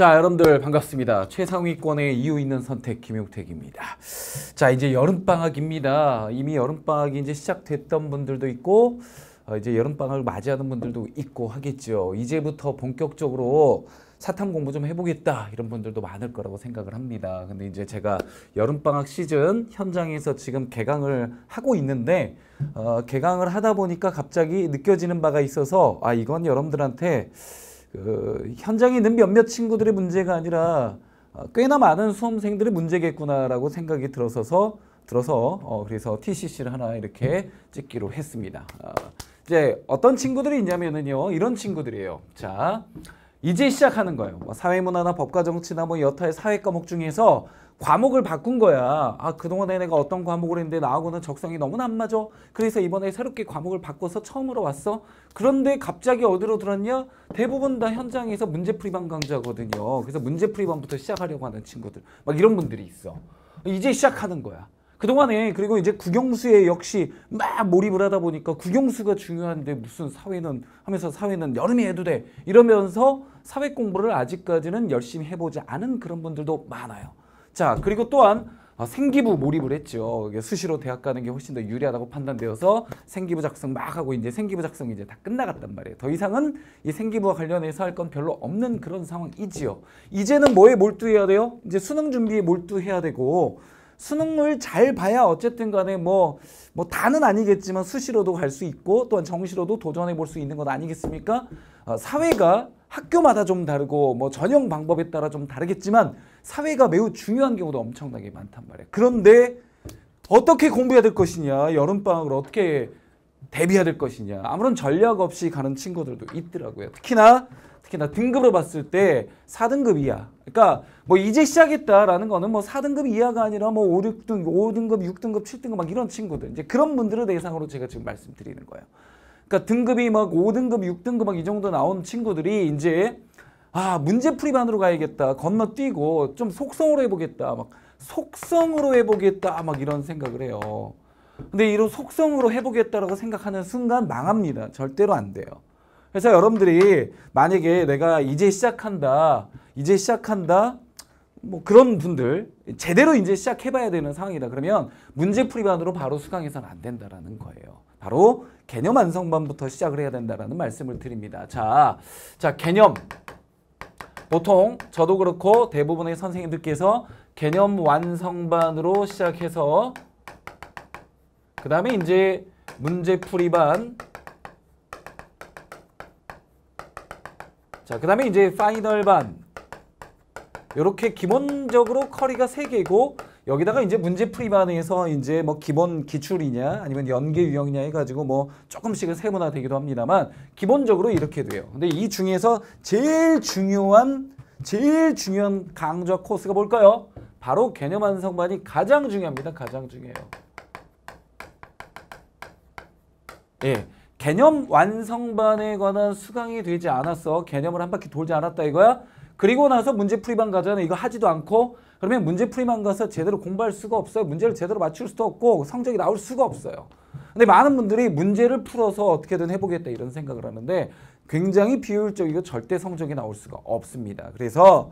자, 여러분들 반갑습니다. 최상위권의 이유 있는 선택 김용택입니다. 자, 이제 여름 방학입니다. 이미 여름 방학이 이제 시작됐던 분들도 있고 어, 이제 여름 방학을 맞이하는 분들도 있고 하겠죠. 이제부터 본격적으로 사탐 공부 좀 해보겠다 이런 분들도 많을 거라고 생각을 합니다. 근데 이제 제가 여름 방학 시즌 현장에서 지금 개강을 하고 있는데 어, 개강을 하다 보니까 갑자기 느껴지는 바가 있어서 아 이건 여러분들한테 그 현장에 있는 몇몇 친구들의 문제가 아니라 어, 꽤나 많은 수험생들의 문제겠구나라고 생각이 들어서서 들어서 어, 그래서 TCC를 하나 이렇게 찍기로 했습니다. 어, 이제 어떤 친구들이 있냐면은요 이런 친구들이에요. 자 이제 시작하는 거예요. 뭐 사회문화나 법과 정치나 뭐 여타의 사회 과목 중에서 과목을 바꾼 거야. 아, 그동안에 내가 어떤 과목을 했는데 나하고는 적성이 너무 안 맞아. 그래서 이번에 새롭게 과목을 바꿔서 처음으로 왔어. 그런데 갑자기 어디로 들었냐? 대부분 다 현장에서 문제풀이반 강좌거든요. 그래서 문제풀이반부터 시작하려고 하는 친구들. 막 이런 분들이 있어. 이제 시작하는 거야. 그동안에 그리고 이제 국영수에 역시 막 몰입을 하다 보니까 국영수가 중요한데 무슨 사회는 하면서 사회는 여름에 해도 돼 이러면서 사회 공부를 아직까지는 열심히 해보지 않은 그런 분들도 많아요. 자 그리고 또한 아, 생기부 몰입을 했죠. 수시로 대학 가는 게 훨씬 더 유리하다고 판단되어서 생기부 작성 막 하고 이제 생기부 작성이 이제 다 끝나갔단 말이에요. 더 이상은 이 생기부와 관련해서 할 건 별로 없는 그런 상황이지요. 이제는 뭐에 몰두해야 돼요? 이제 수능 준비에 몰두해야 되고 수능을 잘 봐야 어쨌든 간에 뭐, 뭐 다는 아니겠지만 수시로도 갈 수 있고 또한 정시로도 도전해 볼 수 있는 것 아니겠습니까? 어, 사회가 학교마다 좀 다르고 뭐 전형 방법에 따라 좀 다르겠지만 사회가 매우 중요한 경우도 엄청나게 많단 말이에요. 그런데 어떻게 공부해야 될 것이냐, 여름방학을 어떻게 대비해야 될 것이냐, 아무런 전략 없이 가는 친구들도 있더라고요. 특히나 특히나 등급으로 봤을 때 4등급 이하. 그러니까 뭐 이제 시작했다라는 거는 뭐 4등급 이하가 아니라 뭐 5, 6등, 5등급, 6등급, 7등급 막 이런 친구들. 이제 그런 분들을 대상으로 제가 지금 말씀드리는 거예요. 그러니까 등급이 막 5등급, 6등급 막 이 정도 나온 친구들이 이제 아, 문제풀이 반으로 가야겠다. 건너뛰고 좀 속성으로 해보겠다. 막 속성으로 해보겠다. 막 이런 생각을 해요. 근데 이런 속성으로 해보겠다라고 생각하는 순간 망합니다. 절대로 안 돼요. 그래서 여러분들이 만약에 내가 이제 시작한다, 이제 시작한다, 뭐 그런 분들 제대로 이제 시작해봐야 되는 상황이다. 그러면 문제풀이반으로 바로 수강해서는 안 된다라는 거예요. 바로 개념 완성반부터 시작을 해야 된다라는 말씀을 드립니다. 자, 자 개념. 보통 저도 그렇고 대부분의 선생님들께서 개념 완성반으로 시작해서 그 다음에 이제 문제풀이반 자, 그 다음에 이제 파이널 반. 이렇게 기본적으로 커리가 세개고 여기다가 이제 문제 풀이반에서 이제 뭐 기본 기출이냐 아니면 연계 유형이냐 해가지고 뭐 조금씩은 세분화 되기도 합니다만 기본적으로 이렇게 돼요. 근데 이 중에서 제일 중요한 제일 중요한 강좌 코스가 뭘까요? 바로 개념 완성반이 가장 중요합니다. 가장 중요해요. 예. 개념 완성반에 관한 수강이 되지 않았어. 개념을 한 바퀴 돌지 않았다 이거야. 그리고 나서 문제풀이반 가잖아. 이거 하지도 않고 그러면 문제풀이반 가서 제대로 공부할 수가 없어요. 문제를 제대로 맞출 수도 없고 성적이 나올 수가 없어요. 근데 많은 분들이 문제를 풀어서 어떻게든 해보겠다 이런 생각을 하는데 굉장히 비효율적이고 절대 성적이 나올 수가 없습니다. 그래서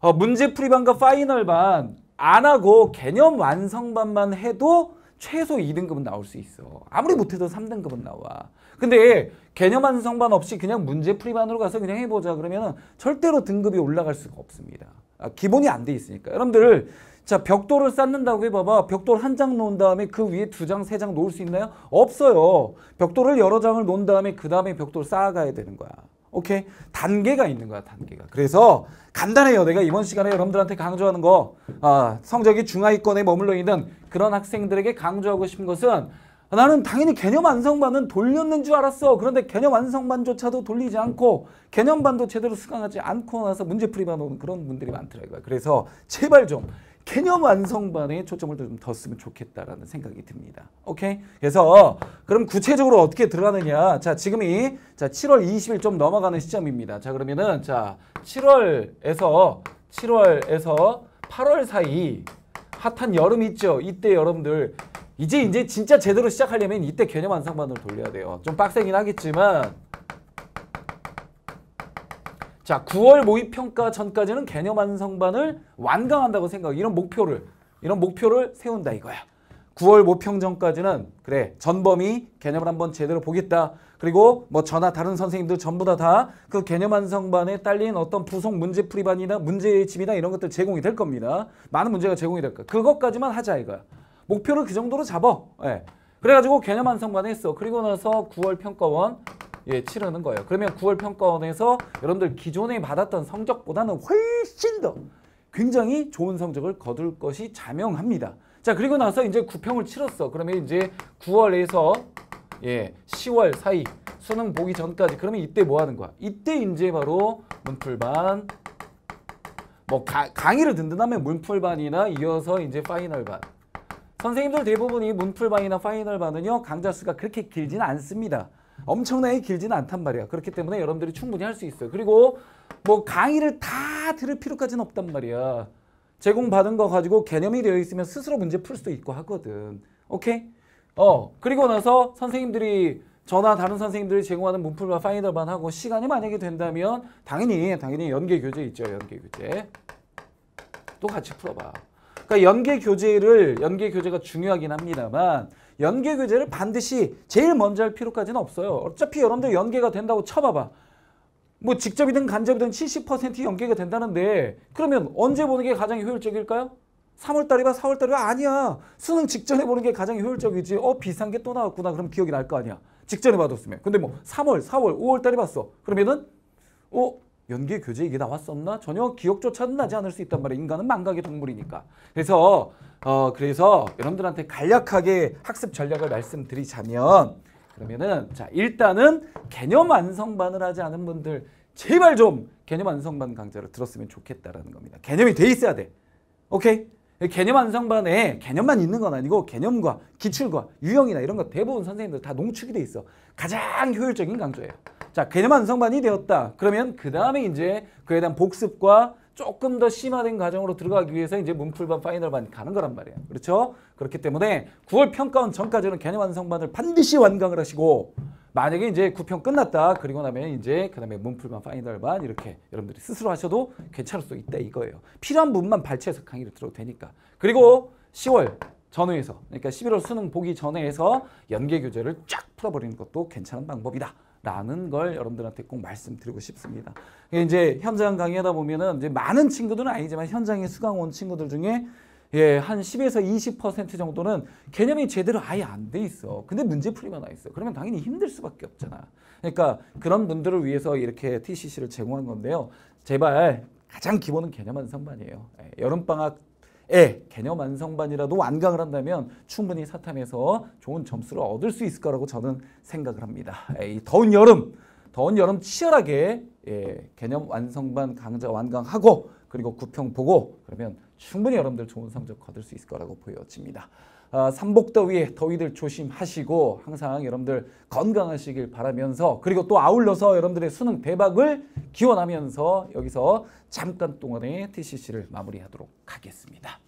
어, 문제풀이반과 파이널반 안 하고 개념 완성반만 해도 최소 2등급은 나올 수 있어. 아무리 못해도 3등급은 나와. 근데 개념 완성반 없이 그냥 문제 풀이반으로 가서 그냥 해보자 그러면 절대로 등급이 올라갈 수가 없습니다. 아, 기본이 안 돼 있으니까. 여러분들 자 벽돌을 쌓는다고 해봐봐. 벽돌 한 장 놓은 다음에 그 위에 두 장, 세 장 놓을 수 있나요? 없어요. 벽돌을 여러 장을 놓은 다음에 그 다음에 벽돌 쌓아가야 되는 거야. 오케이? 단계가 있는 거야, 단계가. 그래서 간단해요. 내가 이번 시간에 여러분들한테 강조하는 거, 아, 성적이 중하위권에 머물러 있는 그런 학생들에게 강조하고 싶은 것은 나는 당연히 개념 완성반은 돌렸는 줄 알았어. 그런데 개념 완성반조차도 돌리지 않고 개념반도 제대로 수강하지 않고 나서 문제풀이반 오는 그런 분들이 많더라고요. 그래서 제발 좀 개념 완성 반에 초점을 좀더 쓰면 좋겠다라는 생각이 듭니다. 오케이? 그래서 그럼 구체적으로 어떻게 들어가느냐? 자, 지금이 자 7월 20일 좀 넘어가는 시점입니다. 자, 그러면은 자 7월에서 7월에서 8월 사이 핫한 여름 있죠? 이때 여러분들 이제 이제 진짜 제대로 시작하려면 이때 개념 완성반을 돌려야 돼요. 좀 빡세긴 하겠지만 자, 9월 모의 평가 전까지는 개념 완성반을 완강한다고 생각. 이런 목표를 이런 목표를 세운다 이거야. 9월 모평 전까지는 그래 전범이 개념을 한번 제대로 보겠다. 그리고 뭐 저나 다른 선생님들 전부 다 다 그 개념 완성반에 딸린 어떤 부속 문제 풀이반이나 문제집이나 이런 것들 제공이 될 겁니다. 많은 문제가 제공이 될 거야. 그것까지만 하자 이거야. 목표를 그 정도로 잡어. 예. 그래가지고 개념 완성반 했어. 그리고 나서 9월 평가원 예, 치르는 거예요. 그러면 9월 평가원에서 여러분들 기존에 받았던 성적보다는 훨씬 더 굉장히 좋은 성적을 거둘 것이 자명합니다. 자, 그리고 나서 이제 구평을 치렀어. 그러면 이제 9월에서 예, 10월 사이 수능 보기 전까지 그러면 이때 뭐 하는 거야? 이때 이제 바로 문풀반 뭐 가, 강의를 든든하면 문풀반이나 이어서 이제 파이널반 선생님들 대부분이 문풀반이나 파이널반은요 강좌 수가 그렇게 길지는 않습니다. 엄청나게 길지는 않단 말이야. 그렇기 때문에 여러분들이 충분히 할 수 있어요. 그리고 뭐 강의를 다 들을 필요까지는 없단 말이야. 제공받은 거 가지고 개념이 되어 있으면 스스로 문제 풀 수도 있고 하거든. 오케이? 어 그리고 나서 선생님들이 저나 다른 선생님들이 제공하는 문풀과 파이널반 하고 시간이 만약에 된다면 당연히 당연히 연계 교재 있죠. 연계 교재. 또 같이 풀어 봐. 그러니까 연계 교재를 연계 교재가 중요하긴 합니다만 연계 교재를 반드시 제일 먼저 할 필요까지는 없어요. 어차피 여러분들 연계가 된다고 쳐봐봐. 뭐 직접이든 간접이든 70% 연계가 된다는데 그러면 언제 보는 게 가장 효율적일까요? 3월달이봐 4월달이봐 아니야. 수능 직전에 보는 게 가장 효율적이지. 어 비슷한 게또 나왔구나. 그럼 기억이 날 거 아니야. 직전에 받았으면. 근데 뭐 3월, 4월, 5월달에 봤어. 그러면은 어 연계 교재 이게 나왔었나? 전혀 기억조차도 나지 않을 수 있단 말이야. 인간은 망각의 동물이니까. 그래서 어 그래서 여러분들한테 간략하게 학습 전략을 말씀드리자면 그러면은 자 일단은 개념 완성반을 하지 않은 분들 제발 좀 개념 완성반 강좌를 들었으면 좋겠다라는 겁니다. 개념이 돼 있어야 돼. 오케이? 개념 완성반에 개념만 있는 건 아니고 개념과 기출과 유형이나 이런 거 대부분 선생님들 다 농축이 돼 있어. 가장 효율적인 강좌예요. 자, 개념 완성반이 되었다. 그러면 그 다음에 이제 그에 대한 복습과 조금 더 심화된 과정으로 들어가기 위해서 이제 문풀반 파이널반 가는 거란 말이에요. 그렇죠? 그렇기 때문에 9월 평가원 전까지는 개념 완성반을 반드시 완강을 하시고 만약에 이제 9평 끝났다. 그리고 나면 이제 그 다음에 문풀반 파이널반 이렇게 여러분들이 스스로 하셔도 괜찮을 수 있다 이거예요. 필요한 부분만 발췌해서 강의를 들어도 되니까. 그리고 10월 전후에서 그러니까 11월 수능 보기 전에 해서 연계 교재를 쫙 풀어버리는 것도 괜찮은 방법이다. 라는 걸 여러분들한테 꼭 말씀드리고 싶습니다. 이제 현장 강의하다 보면은 이제 많은 친구들은 아니지만 현장에 수강 온 친구들 중에 예, 한 10에서 20% 정도는 개념이 제대로 아예 안 돼 있어. 근데 문제 풀이만 와 있어. 그러면 당연히 힘들 수밖에 없잖아. 그러니까 그런 분들을 위해서 이렇게 TCC를 제공한 건데요. 제발 가장 기본은 개념 완성반이에요. 예, 여름방학 에 개념 완성반이라도 완강을 한다면 충분히 사탐에서 좋은 점수를 얻을 수 있을 거라고 저는 생각을 합니다. 이 더운 여름, 더운 여름 치열하게 예, 개념 완성반 강좌 완강하고 그리고 구평 보고 그러면 충분히 여러분들 좋은 성적 거둘 수 있을 거라고 보여집니다. 아, 삼복더위에 더위들 조심하시고 항상 여러분들 건강하시길 바라면서 그리고 또 아울러서 여러분들의 수능 대박을 기원하면서 여기서 잠깐 동안의 TCC를 마무리하도록 하겠습니다.